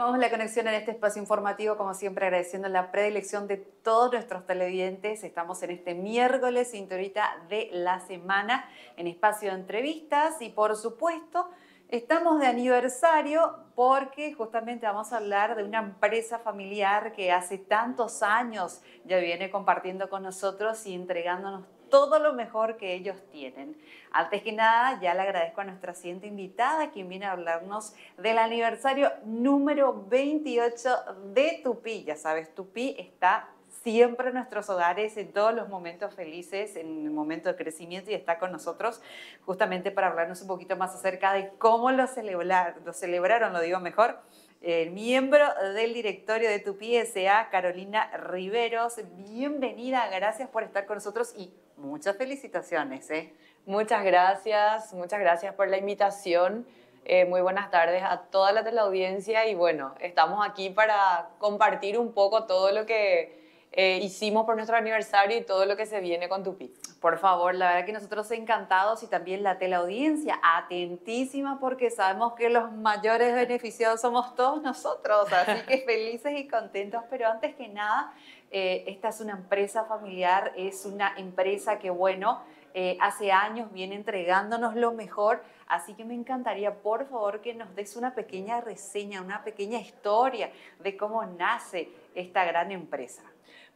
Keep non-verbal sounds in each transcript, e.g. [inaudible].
Tomamos la conexión en este espacio informativo, como siempre agradeciendo la predilección de todos nuestros televidentes. Estamos en este miércoles, cinturita de la semana, en espacio de entrevistas y por supuesto estamos de aniversario porque justamente vamos a hablar de una empresa familiar que hace tantos años ya viene compartiendo con nosotros y entregándonos todo lo mejor que ellos tienen. Antes que nada, ya le agradezco a nuestra siguiente invitada, quien viene a hablarnos del aniversario número 28 de Tupi. Ya sabes, Tupi está siempre en nuestros hogares, en todos los momentos felices, en el momento de crecimiento y está con nosotros justamente para hablarnos un poquito más acerca de cómo lo celebraron, lo digo mejor, el miembro del directorio de Tupi S.A., Carolina Riveros. Bienvenida, gracias por estar con nosotros y muchas felicitaciones. ¿eh? Muchas gracias, muchas gracias por la invitación. Eh, muy buenas tardes a toda la teleaudiencia y bueno, estamos aquí para compartir un poco todo lo que eh, hicimos por nuestro aniversario y todo lo que se viene con Tupi. Por favor, la verdad que nosotros encantados y también la teleaudiencia atentísima porque sabemos que los mayores beneficiados somos todos nosotros, así que [laughs] felices y contentos, pero antes que nada, eh, esta es una empresa familiar, es una empresa que, bueno, eh, hace años viene entregándonos lo mejor, así que me encantaría, por favor, que nos des una pequeña reseña, una pequeña historia de cómo nace esta gran empresa.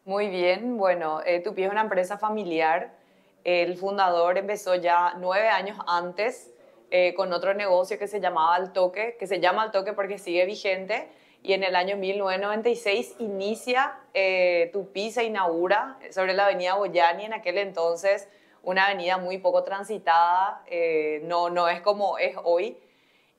Muy bien, bueno, eh, es una empresa familiar. El fundador empezó ya nueve años antes eh, con otro negocio que se llamaba Altoque, que se llama Altoque porque sigue vigente. Y en el año 1996 inicia, eh, Tupi se inaugura sobre la avenida Boyani, en aquel entonces una avenida muy poco transitada, eh, no, no es como es hoy.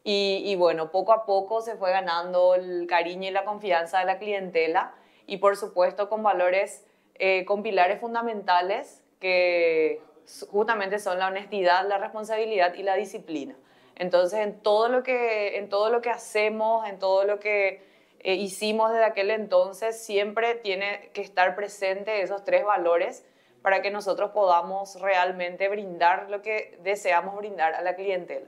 Y, y bueno, poco a poco se fue ganando el cariño y la confianza de la clientela y por supuesto con valores, eh, con pilares fundamentales que justamente son la honestidad, la responsabilidad y la disciplina. Entonces, en todo lo que, en todo lo que hacemos, en todo lo que eh, hicimos desde aquel entonces, siempre tiene que estar presente esos tres valores para que nosotros podamos realmente brindar lo que deseamos brindar a la clientela.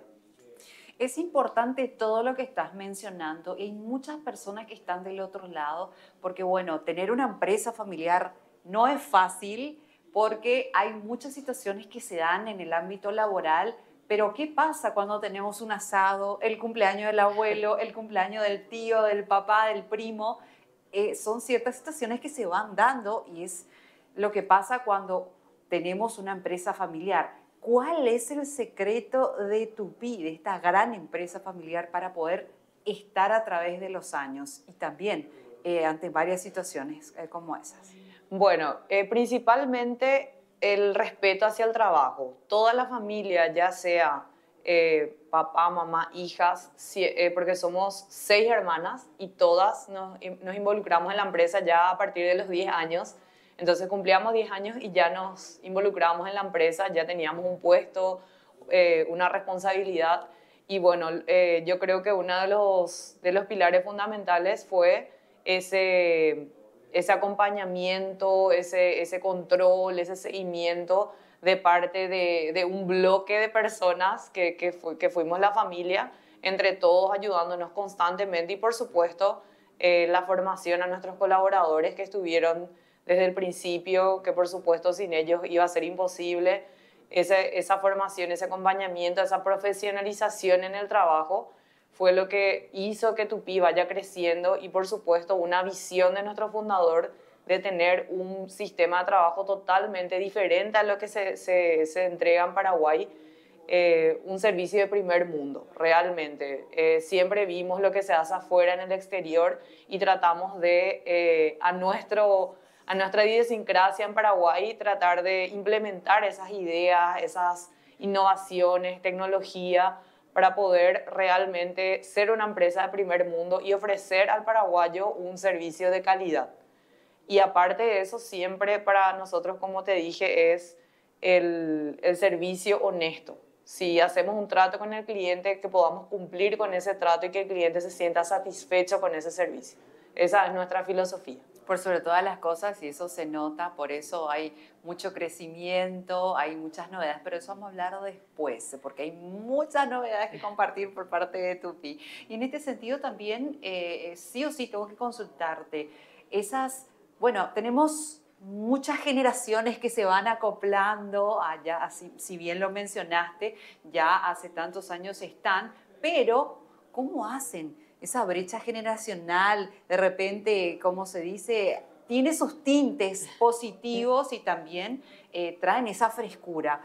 Es importante todo lo que estás mencionando y hay muchas personas que están del otro lado porque, bueno, tener una empresa familiar no es fácil porque hay muchas situaciones que se dan en el ámbito laboral, pero ¿qué pasa cuando tenemos un asado, el cumpleaños del abuelo, el cumpleaños del tío, del papá, del primo? Eh, son ciertas situaciones que se van dando y es lo que pasa cuando tenemos una empresa familiar. ¿Cuál es el secreto de Tupi, de esta gran empresa familiar, para poder estar a través de los años y también eh, ante varias situaciones eh, como esas? Bueno, eh, principalmente el respeto hacia el trabajo. Toda la familia, ya sea papá, mamá, hijas, porque somos seis hermanas y todas nos, involucramos en la empresa ya a partir de los 10 años. Entonces cumplíamos 10 años y ya nos involucramos en la empresa, ya teníamos un puesto, eh, una responsabilidad. Y bueno, eh, yo creo que uno de los, de los pilares fundamentales fue ese, ese acompañamiento, ese, ese control, ese seguimiento de parte de, de un bloque de personas que, que, que, fuimos la familia, entre todos ayudándonos constantemente y por supuesto eh, la formación a nuestros colaboradores que estuvieron desde el principio, que por supuesto sin ellos iba a ser imposible. Esa, esa formación, ese acompañamiento, esa profesionalización en el trabajo fue lo que hizo que Tupi vaya creciendo y por supuesto una visión de nuestro fundador de tener un sistema de trabajo totalmente diferente a lo que se, se, se entrega en Paraguay, eh, un servicio de primer mundo, realmente. Eh, siempre vimos lo que se hace afuera en el exterior y tratamos de, eh, a nuestro a nuestra idiosincrasia en Paraguay, tratar de implementar esas ideas, esas innovaciones, tecnología, para poder realmente ser una empresa de primer mundo y ofrecer al paraguayo un servicio de calidad. Y aparte de eso, siempre para nosotros, como te dije, es el, el servicio honesto. Si hacemos un trato con el cliente, que podamos cumplir con ese trato y que el cliente se sienta satisfecho con ese servicio. Esa es nuestra filosofía. Por sobre todas las cosas y eso se nota, por eso hay mucho crecimiento, hay muchas novedades, pero eso vamos a hablar después, porque hay muchas novedades que compartir por parte de Tupi. Y en este sentido también, eh, sí o sí, tengo que consultarte. Esas, bueno, tenemos muchas generaciones que se van acoplando allá, así, si bien lo mencionaste, ya hace tantos años están, pero ¿cómo hacen? Esa brecha generacional, de repente, como se dice, tiene sus tintes positivos y también eh, traen esa frescura.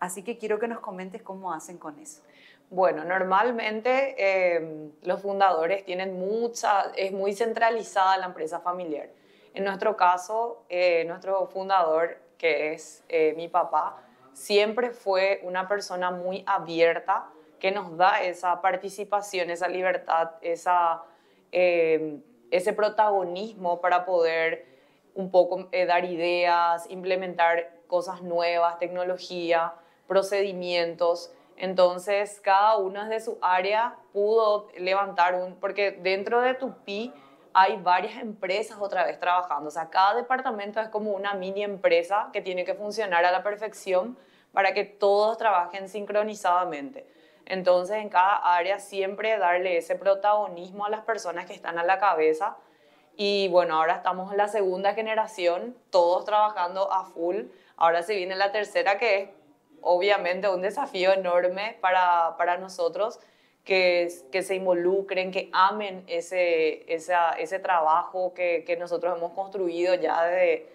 Así que quiero que nos comentes cómo hacen con eso. Bueno, normalmente em, los fundadores tienen mucha, es muy centralizada la empresa familiar. En nuestro caso, eh, nuestro fundador, que es eh, mi papá, siempre fue una persona muy abierta que nos da esa participación, esa libertad, esa, eh, ese protagonismo para poder un poco eh, dar ideas, implementar cosas nuevas, tecnología, procedimientos. Entonces, cada uno de su área pudo levantar un, porque dentro de Tupi hay varias empresas otra vez trabajando. O sea, cada departamento es como una mini empresa que tiene que funcionar a la perfección para que todos trabajen sincronizadamente. Entonces, en cada área siempre darle ese protagonismo a las personas que están a la cabeza. Y bueno, ahora estamos en la segunda generación, todos trabajando a full. Ahora se viene la tercera, que es obviamente un desafío enorme para, para nosotros, que, que se involucren, que amen ese, ese trabajo que, que, nosotros hemos construido ya desde,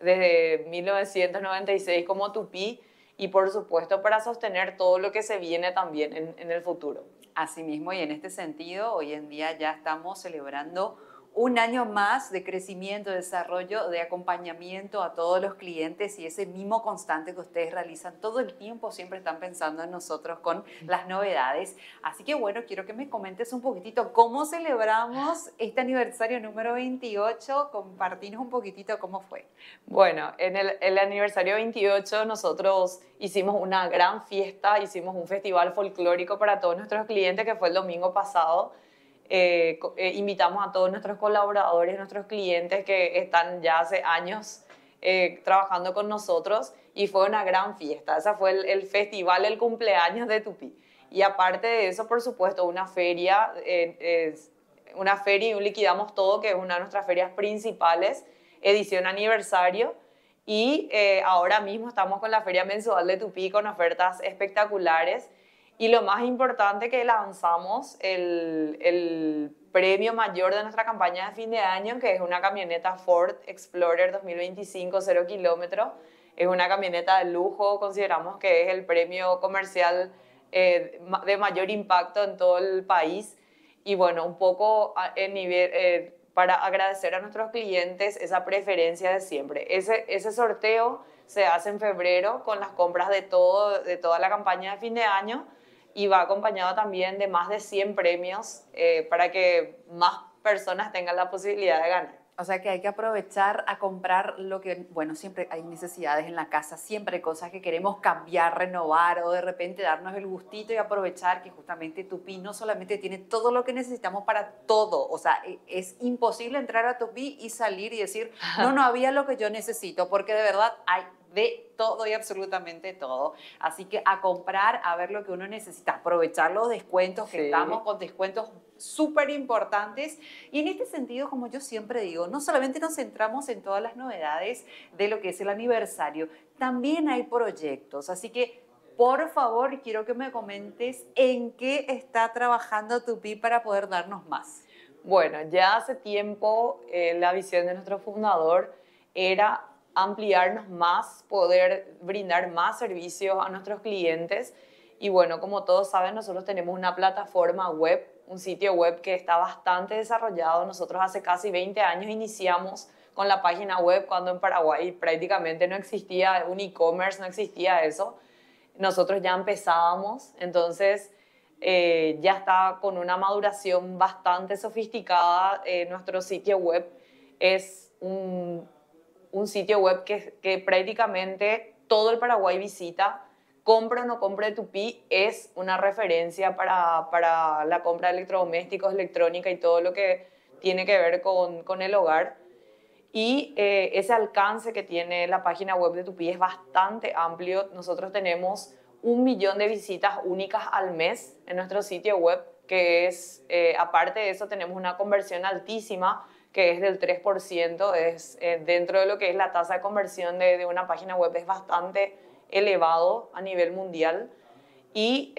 desde 1996 como Tupí y por supuesto para sostener todo lo que se viene también en, en el futuro. Asimismo, y en este sentido, hoy en día ya estamos celebrando un año más de crecimiento, de desarrollo, de acompañamiento a todos los clientes y ese mimo constante que ustedes realizan todo el tiempo, siempre están pensando en nosotros con las novedades. Así que bueno, quiero que me comentes un poquitito cómo celebramos este aniversario número 28, compartinos un poquitito cómo fue. Bueno, en el, el aniversario 28 nosotros hicimos una gran fiesta, hicimos un festival folclórico para todos nuestros clientes que fue el domingo pasado eh, eh, invitamos a todos nuestros colaboradores, nuestros clientes que están ya hace años eh, trabajando con nosotros y fue una gran fiesta. Ese fue el, festival, el cumpleaños de Tupi. Y aparte de eso, por supuesto, una feria, una feria y un liquidamos todo, que es una de nuestras ferias principales, edición aniversario. Y ahora mismo estamos con la feria mensual de Tupi con ofertas espectaculares y lo más importante que lanzamos el, el, premio mayor de nuestra campaña de fin de año, que es una camioneta Ford Explorer 2025 0 kilómetros. Es una camioneta de lujo, consideramos que es el premio comercial eh, de mayor impacto en todo el país. Y bueno, un poco en nivel, eh, para agradecer a nuestros clientes esa preferencia de siempre. Ese, ese sorteo se hace en febrero con las compras de, todo, de toda la campaña de fin de año y va acompañado también de más de 100 premios eh, para que más personas tengan la posibilidad de ganar. O sea que hay que aprovechar a comprar lo que, bueno, siempre hay necesidades en la casa, siempre hay cosas que queremos cambiar, renovar o de repente darnos el gustito y aprovechar que justamente Tupi no solamente tiene todo lo que necesitamos para todo, o sea, e, es imposible entrar a Tupi y salir y decir, no, no había lo que yo necesito, porque de verdad hay de todo y absolutamente todo. Así que a comprar, a ver lo que uno necesita, aprovechar los descuentos, que estamos con descuentos súper importantes. Y en este sentido, como yo siempre digo, no solamente nos centramos en todas las novedades de lo que es el aniversario, también hay proyectos. Así que por favor, quiero que me comentes en qué está trabajando Tupi para poder darnos más. Bueno, ya hace tiempo eh, la visión de nuestro fundador era ampliarnos más, poder brindar más servicios a nuestros clientes. Y bueno, como todos saben, nosotros tenemos una plataforma web, un sitio web que está bastante desarrollado. Nosotros hace casi 20 años iniciamos con la página web cuando en Paraguay prácticamente no existía un e-commerce, no existía eso. Nosotros ya empezábamos, entonces eh, ya está con una maduración bastante sofisticada. Eh, nuestro sitio web es un un sitio web que, prácticamente todo el Paraguay visita. Compra o no compra de Tupi es una referencia para, para la compra de electrodomésticos, electrónica y todo lo que tiene que ver con, con el hogar. Y eh, ese alcance que tiene la página web de Tupi es bastante amplio. Nosotros tenemos un millón de visitas únicas al mes en nuestro sitio web, que es, eh, aparte de eso, tenemos una conversión altísima, que es del 3%, es eh, dentro de lo que es la tasa de conversión de, de, una página web, es bastante elevado a nivel mundial. Y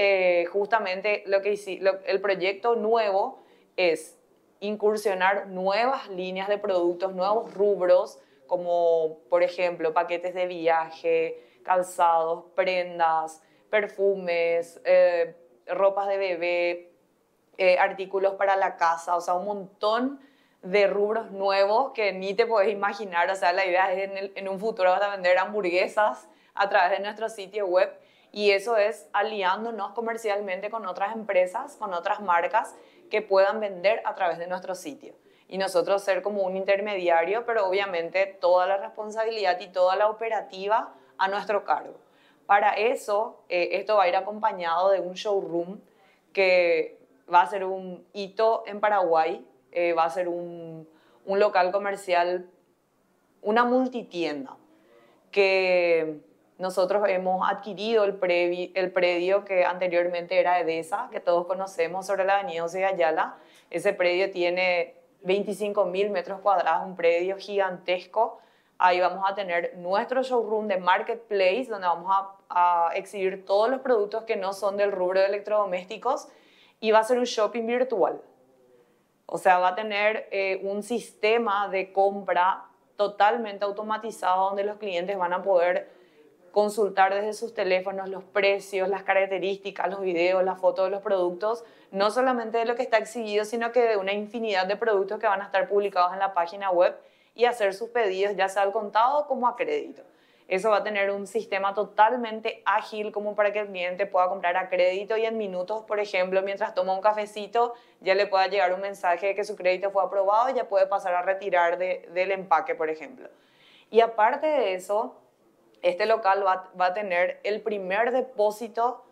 justamente lo que el proyecto nuevo es incursionar nuevas líneas de productos, nuevos rubros, como por ejemplo paquetes de viaje, calzados, prendas, perfumes, eh, ropas de bebé, eh, artículos para la casa, o sea, un montón rubros nuevos que ni te puedes imaginar. O sea, la idea es en, en un futuro vas a vender hamburguesas a través de nuestro sitio web y eso es aliándonos comercialmente con otras empresas, con otras marcas que puedan vender a través de nuestro sitio. Y nosotros ser como un intermediario, pero obviamente toda la responsabilidad y toda la operativa a nuestro cargo. Para eso, eh, esto va a ir acompañado de un showroom que va a ser un hito en Paraguay, eh, va a ser un, un local comercial, una multitienda, que nosotros hemos adquirido el, el predio que anteriormente era Edesa, que todos conocemos sobre la avenida José Ayala. Ese predio tiene 25 mil metros cuadrados, un predio gigantesco. Ahí vamos a tener nuestro showroom de marketplace, donde vamos a, exhibir todos los productos que no son del rubro de electrodomésticos y va a ser un shopping virtual. O sea, va a tener eh, un sistema de compra totalmente automatizado donde los clientes van a poder consultar desde sus teléfonos los precios, las características, los videos, las fotos de los productos, no solamente de lo que está exhibido, sino que de una infinidad de productos que van a estar publicados en la página web y hacer sus pedidos ya sea al contado como a crédito. Eso va a tener un sistema totalmente ágil como para que el cliente pueda comprar a crédito y en minutos, por ejemplo, mientras toma un cafecito, ya le pueda llegar un mensaje de que su crédito fue aprobado y ya puede pasar a retirar del empaque, por ejemplo. Y aparte de eso, este local va, a tener el primer depósito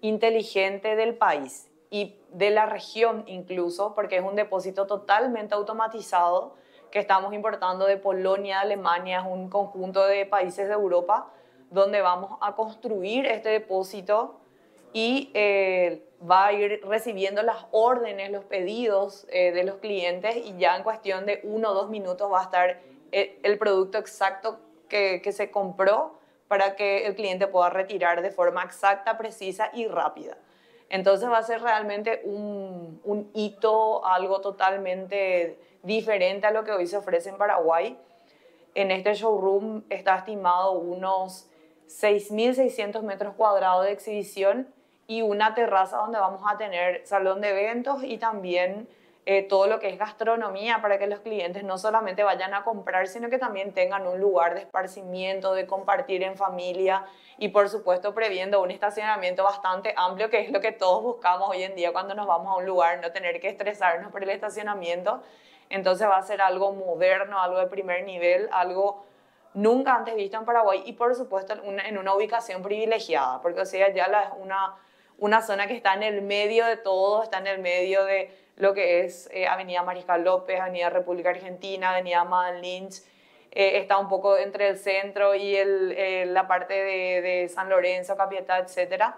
inteligente del país y de la región incluso, porque es un depósito totalmente automatizado que estamos importando de Polonia, Alemania, es un conjunto de países de Europa, donde vamos a construir este depósito y eh, va a ir recibiendo las órdenes, los pedidos eh, de los clientes y ya en cuestión de uno o dos minutos va a estar eh, el producto exacto que, que se compró para que el cliente pueda retirar de forma exacta, precisa y rápida. Entonces va a ser realmente un, un hito, algo totalmente diferente a lo que hoy se ofrece en Paraguay. En este showroom está estimado unos 6.600 metros cuadrados de exhibición y una terraza donde vamos a tener salón de eventos y también eh, todo lo que es gastronomía para que los clientes no solamente vayan a comprar, sino que también tengan un lugar de esparcimiento, de compartir en familia y por supuesto previendo un estacionamiento bastante amplio, que es lo que todos buscamos hoy en día cuando nos vamos a un lugar, no tener que estresarnos por el estacionamiento. Entonces va a ser algo moderno, algo de primer nivel, algo nunca antes visto en Paraguay y por supuesto en una ubicación privilegiada, porque o sea, ya es una, una zona que está en el medio de todo, está en el medio de lo que es eh, Avenida Mariscal López, Avenida República Argentina, Avenida Madden Lynch, eh, está un poco entre el centro y el, eh, la parte de, de, San Lorenzo, Capiatá, etc.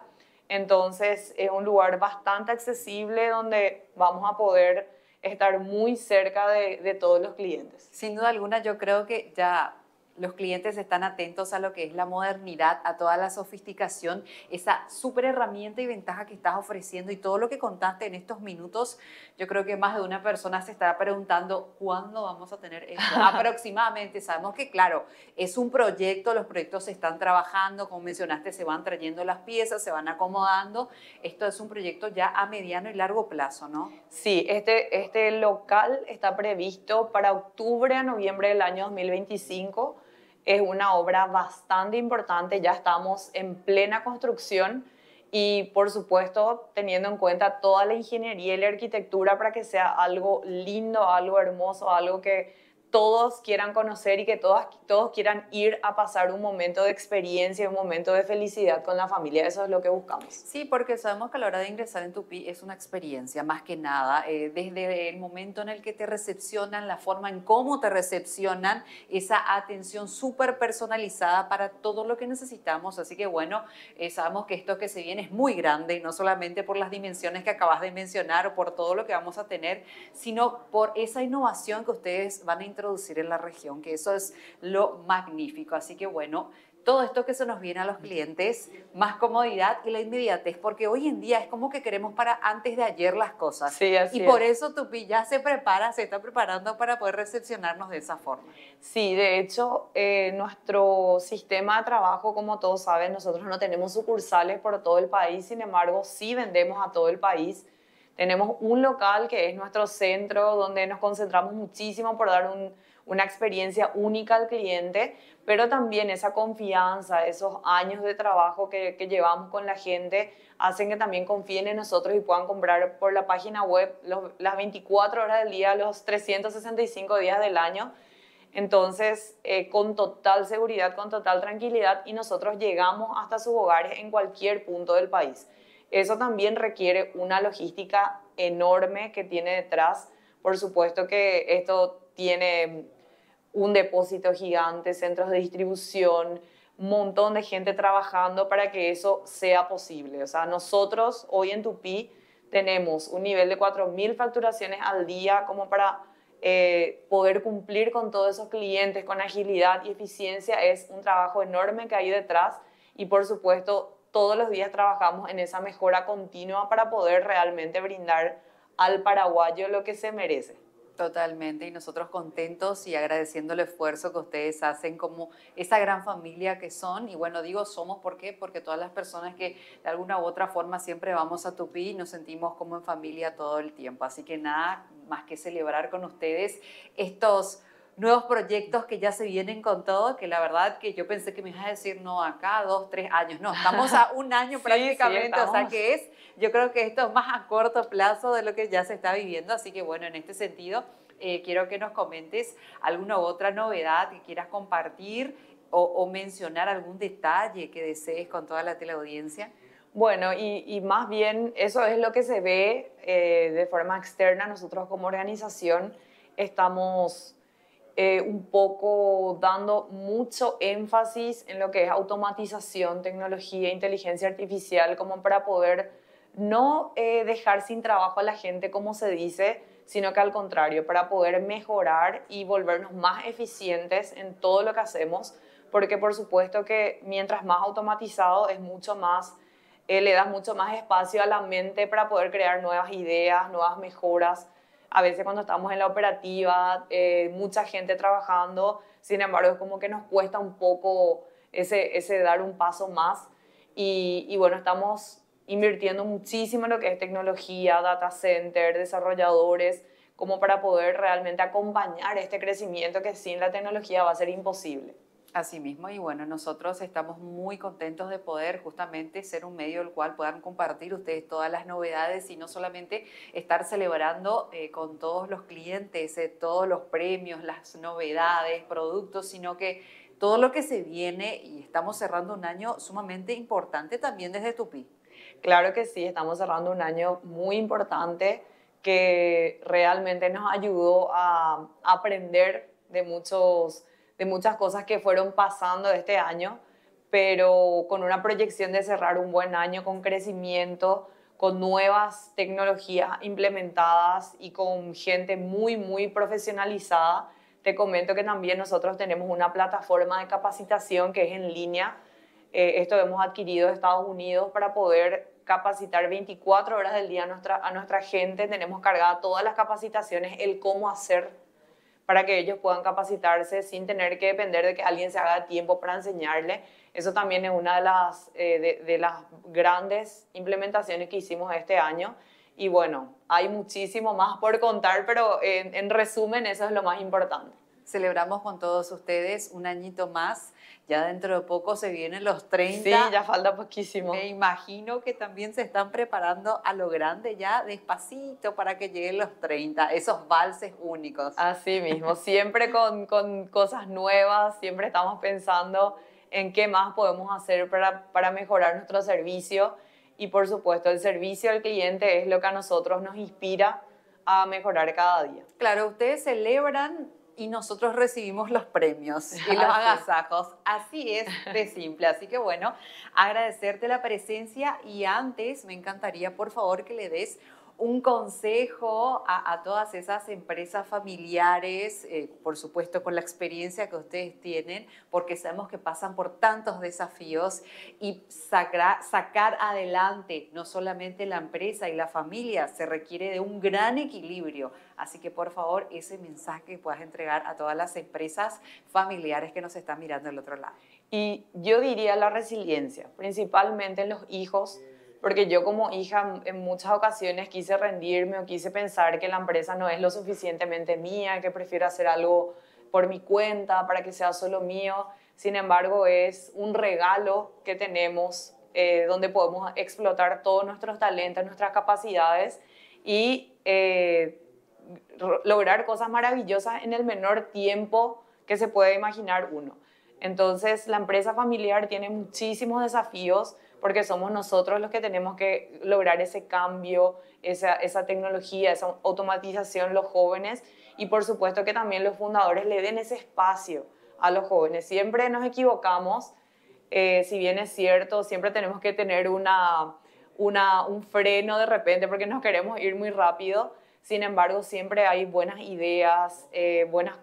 Entonces es un lugar bastante accesible donde vamos a poder estar muy cerca de, de todos los clientes. Sin duda alguna, yo creo que ya los clientes están atentos a lo que es la modernidad, a toda la sofisticación, esa súper herramienta y ventaja que estás ofreciendo y todo lo que contaste en estos minutos, yo creo que más de una persona se estará preguntando cuándo vamos a tener esto. [laughs] Aproximadamente, sabemos que claro, es un proyecto, los proyectos se están trabajando, como mencionaste, se van trayendo las piezas, se van acomodando. Esto es un proyecto ya a mediano y largo plazo, ¿no? Sí, este, este local está previsto para octubre a noviembre del año 2025 es una obra bastante importante, ya estamos en plena construcción y por supuesto teniendo en cuenta toda la ingeniería y la arquitectura para que sea algo lindo, algo hermoso, algo que todos quieran conocer y que todos, todos quieran ir a pasar un momento de experiencia, un momento de felicidad con la familia. Eso es lo que buscamos. Sí, porque sabemos que a la hora de ingresar en Tupi es una experiencia, más que nada, eh, desde el momento en el que te recepcionan, la forma en cómo te recepcionan, esa atención súper personalizada para todo lo que necesitamos. Así que bueno, eh, sabemos que esto que se viene es muy grande, no solamente por las dimensiones que acabas de mencionar o por todo lo que vamos a tener, sino por esa innovación que ustedes van a introducir introducir en la región, que eso es lo magnífico. Así que bueno, todo esto que se nos viene a los clientes, más comodidad y la inmediatez, porque hoy en día es como que queremos para antes de ayer las cosas. Sí, así y por eso Tupi ya se prepara, se está preparando para poder recepcionarnos de esa forma. Sí, de hecho, eh, nuestro sistema de trabajo, como todos saben, nosotros no tenemos sucursales por todo el país, sin embargo, sí vendemos a todo el país. Tenemos un local que es nuestro centro donde nos concentramos muchísimo por dar una experiencia única al cliente, pero también esa confianza, esos años de trabajo que, llevamos con la gente hacen que también confíen en nosotros y puedan comprar por la página web las 24 horas del día, los 365 días del año. Entonces, eh, con total seguridad, con total tranquilidad y nosotros llegamos hasta sus hogares en cualquier punto del país. Eso también requiere una logística enorme que tiene detrás. Por supuesto que esto tiene un depósito gigante, centros de distribución, un montón de gente trabajando para que eso sea posible. O sea, nosotros hoy en Tupi tenemos un nivel de 4.000 facturaciones al día como para eh, poder cumplir con todos esos clientes con agilidad y eficiencia. Es un trabajo enorme que hay detrás y por supuesto todos los días trabajamos en esa mejora continua para poder realmente brindar al paraguayo lo que se merece. Totalmente, y nosotros contentos y agradeciendo el esfuerzo que ustedes hacen como esa gran familia que son. Y bueno, digo somos. Porque todas las personas que de alguna u otra forma siempre vamos a Tupí y nos sentimos como en familia todo el tiempo. Así que nada más que celebrar con ustedes estos nuevos proyectos que ya se vienen con todo, que la verdad que yo pensé que me ibas a decir, no, acá dos, tres años, no, estamos a un [laughs] año prácticamente, o sea que es, yo creo que esto es más a corto plazo de lo que ya se está viviendo, así que bueno, en este sentido, eh, quiero que nos comentes alguna otra novedad que quieras compartir o, mencionar algún detalle que desees con toda la teleaudiencia. Bueno, y, más bien eso es lo que se ve eh, de forma externa. Nosotros como organización estamos eh, un poco dando mucho énfasis en lo que es automatización, tecnología, inteligencia artificial, como para poder no eh, dejar sin trabajo a la gente, como se dice, sino que al contrario, para poder mejorar y volvernos más eficientes en todo lo que hacemos, porque por supuesto que mientras más automatizado es mucho más, eh, le das mucho más espacio a la mente para poder crear nuevas ideas, nuevas mejoras, a veces cuando estamos en la operativa, eh, mucha gente trabajando, sin embargo es como que nos cuesta un poco ese, ese dar un paso más y, y bueno, estamos invirtiendo muchísimo en lo que es tecnología, data center, desarrolladores, como para poder realmente acompañar este crecimiento que sin la tecnología va a ser imposible. Así mismo, y bueno, nosotros estamos muy contentos de poder justamente ser un medio el cual puedan compartir ustedes todas las novedades y no solamente estar celebrando eh, con todos los clientes eh, todos los premios, las novedades, productos, sino que todo lo que se viene y estamos cerrando un año sumamente importante también desde Tupi. Claro que sí, estamos cerrando un año muy importante que realmente nos ayudó a aprender de muchos de muchas cosas que fueron pasando este año, pero con una proyección de cerrar un buen año con crecimiento, con nuevas tecnologías implementadas y con gente muy, muy profesionalizada. Te comento que también nosotros tenemos una plataforma de capacitación que es en línea. Eh, esto hemos adquirido de Estados Unidos para poder capacitar 24 horas del día a nuestra, a nuestra gente. Tenemos cargada todas las capacitaciones, el cómo hacer para que ellos puedan capacitarse sin tener que depender de que alguien se haga tiempo para enseñarle. Eso también es una de las, eh, de, las grandes implementaciones que hicimos este año. Y bueno, hay muchísimo más por contar, pero en, en resumen eso es lo más importante. Celebramos con todos ustedes un añito más Ya dentro de poco se vienen los 30. Sí, ya falta poquísimo. Me imagino que también se están preparando a lo grande ya despacito para que lleguen los 30, esos valses únicos. Así mismo, [laughs] siempre con, con cosas nuevas, siempre estamos pensando en qué más podemos hacer para, para mejorar nuestro servicio y por supuesto el servicio al cliente es lo que a nosotros nos inspira a mejorar cada día. Claro, ustedes celebran y nosotros recibimos los premios [laughs] y los agasajos. Así es de simple. Así que bueno, agradecerte la presencia y antes me encantaría por favor que le des un consejo a, todas esas empresas familiares, eh, por supuesto con la experiencia que ustedes tienen, porque sabemos que pasan por tantos desafíos y sacar, adelante no solamente la empresa y la familia, se requiere de un gran equilibrio. Así que por favor, ese mensaje que puedas entregar a todas las empresas familiares que nos están mirando del otro lado. Y yo diría la resiliencia, principalmente en los hijos porque yo como hija en muchas ocasiones quise rendirme o quise pensar que la empresa no es lo suficientemente mía, que prefiero hacer algo por mi cuenta para que sea solo mío. Sin embargo, es un regalo que tenemos eh, donde podemos explotar todos nuestros talentos, nuestras capacidades y eh, lograr cosas maravillosas en el menor tiempo que se puede imaginar uno. Entonces, la empresa familiar tiene muchísimos desafíos porque somos nosotros los que tenemos que lograr ese cambio, esa, esa tecnología, esa automatización, los jóvenes, y por supuesto que también los fundadores le den ese espacio a los jóvenes. Siempre nos equivocamos, eh, si bien es cierto, siempre tenemos que tener una, una, un freno de repente porque nos queremos ir muy rápido. Sin embargo, siempre hay buenas ideas, eh, buenas,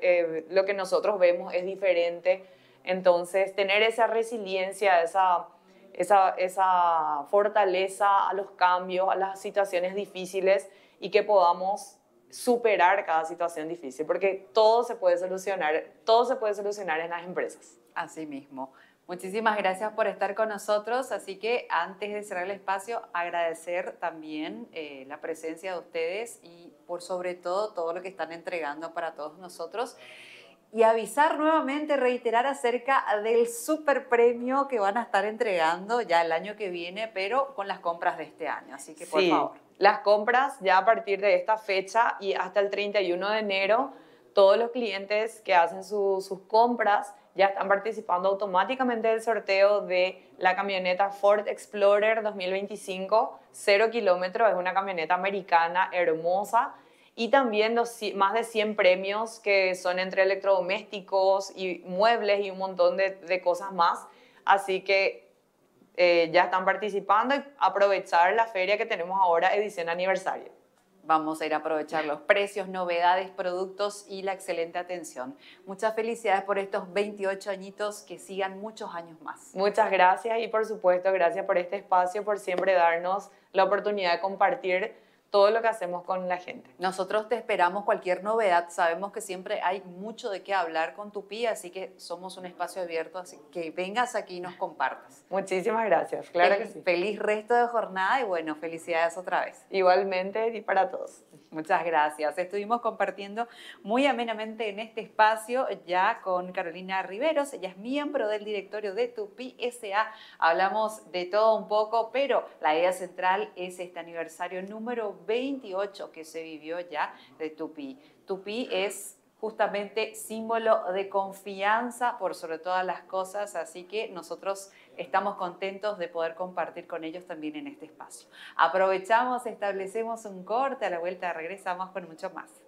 eh, lo que nosotros vemos es diferente. Entonces, tener esa resiliencia, esa, esa, esa fortaleza a los cambios, a las situaciones difíciles y que podamos superar cada situación difícil, porque todo se puede solucionar, todo se puede solucionar en las empresas. Así mismo. Muchísimas gracias por estar con nosotros. Así que antes de cerrar el espacio, agradecer también eh, la presencia de ustedes y por sobre todo todo lo que están entregando para todos nosotros y avisar nuevamente, reiterar acerca del super premio que van a estar entregando ya el año que viene, pero con las compras de este año. Así que por favor. Las compras ya a partir de esta fecha y hasta el 31 de enero, todos los clientes que hacen sus compras ya están participando automáticamente del sorteo de la camioneta Ford Explorer 2025, 0 kilómetros, es una camioneta americana hermosa y también los más de 100 premios que son entre electrodomésticos y muebles y un montón de, de cosas más. Así que eh, ya están participando y aprovechar la feria que tenemos ahora, edición aniversario. Vamos a ir a aprovechar los precios, novedades, productos y la excelente atención. Muchas felicidades por estos 28 añitos, que sigan muchos años más. Muchas gracias y por supuesto gracias por este espacio, por siempre darnos la oportunidad de compartir todo lo que hacemos con la gente. Nosotros te esperamos cualquier novedad. Sabemos que siempre hay mucho de qué hablar con Tupi, así que somos un espacio abierto, así que vengas aquí y nos compartas. Muchísimas gracias, claro que sí. Feliz resto de jornada y bueno, felicidades otra vez. Igualmente y para todos. Muchas gracias. Estuvimos compartiendo muy amenamente en este espacio ya con Carolina Riveros. Ella es miembro del directorio de Tupi SA. Hablamos de todo un poco, pero la idea central es este aniversario número 28 que se vivió ya de Tupi. Tupi es justamente símbolo de confianza por sobre todas las cosas, así que nosotros estamos contentos de poder compartir con ellos también en este espacio. Aprovechamos, establecemos un corte, a la vuelta regresamos con mucho más.